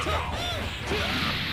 Trash.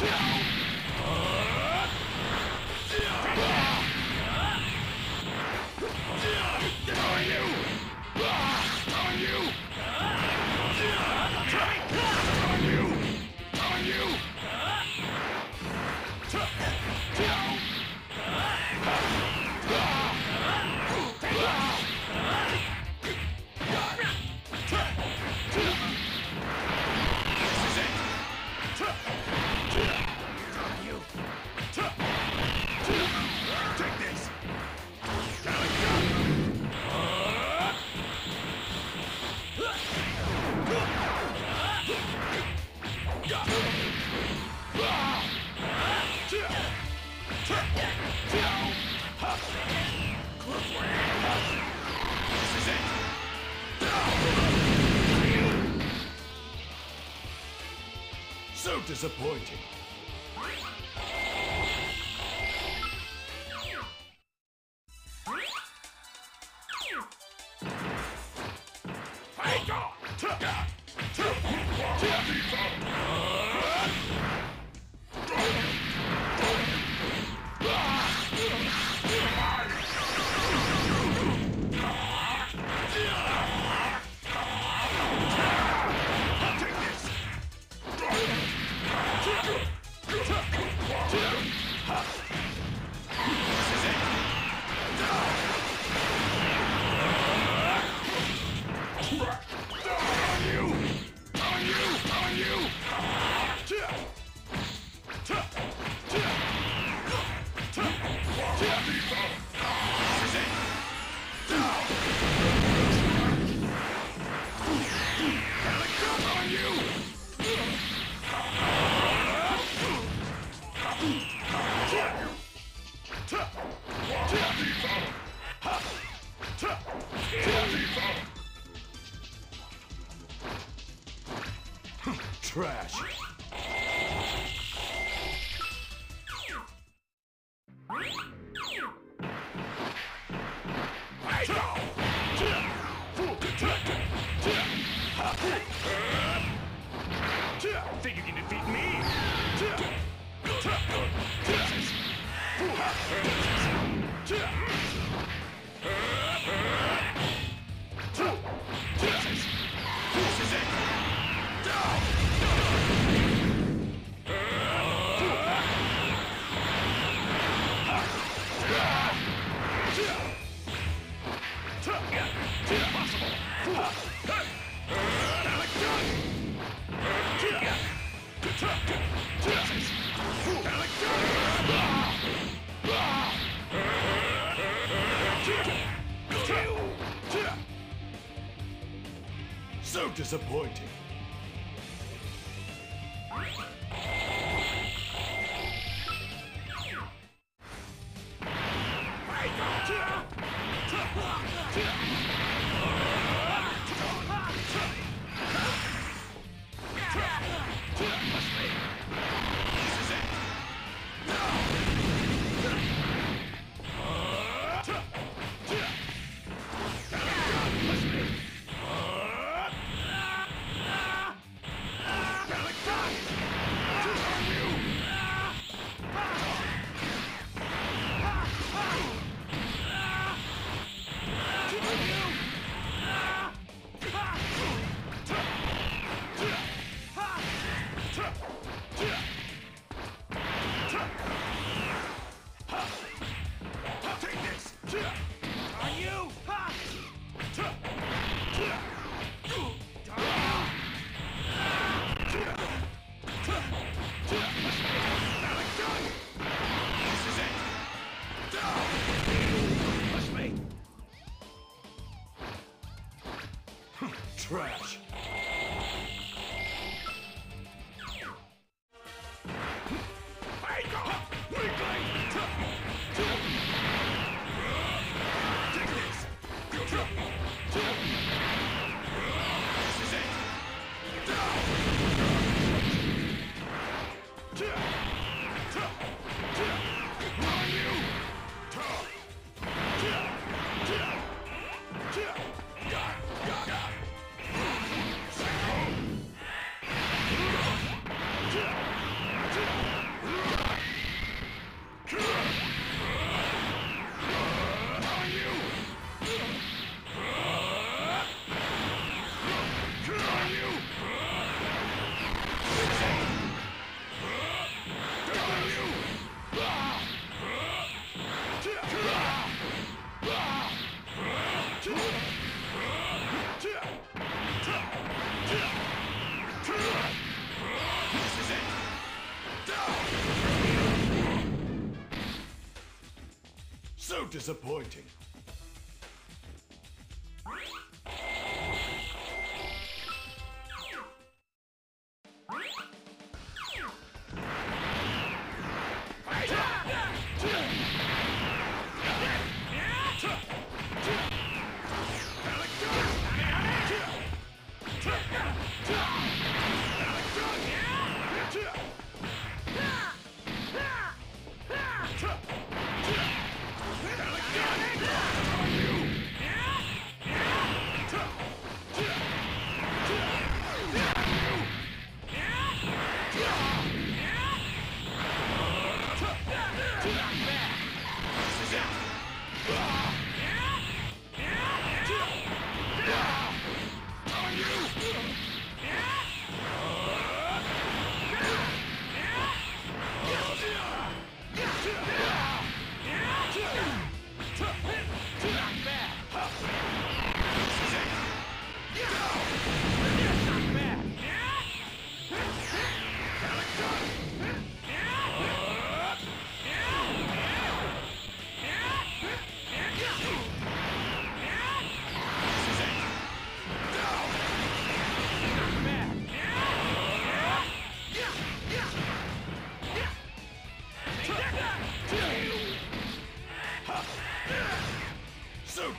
Take So disappointing. Trash. Think you can defeat me? Disappointing. trash. Disappointing.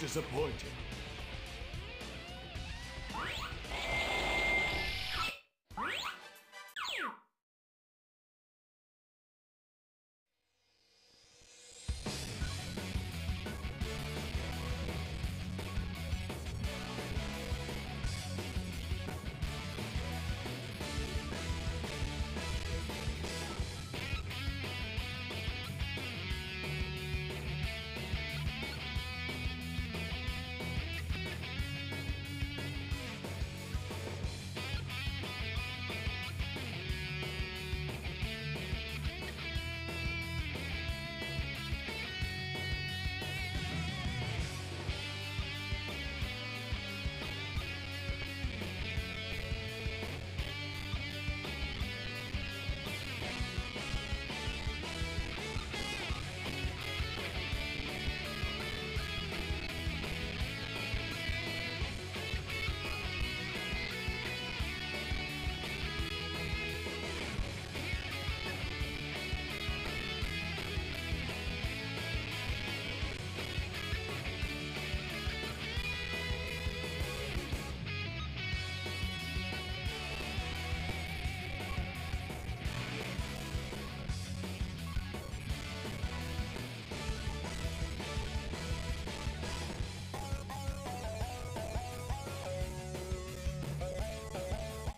So disappointing.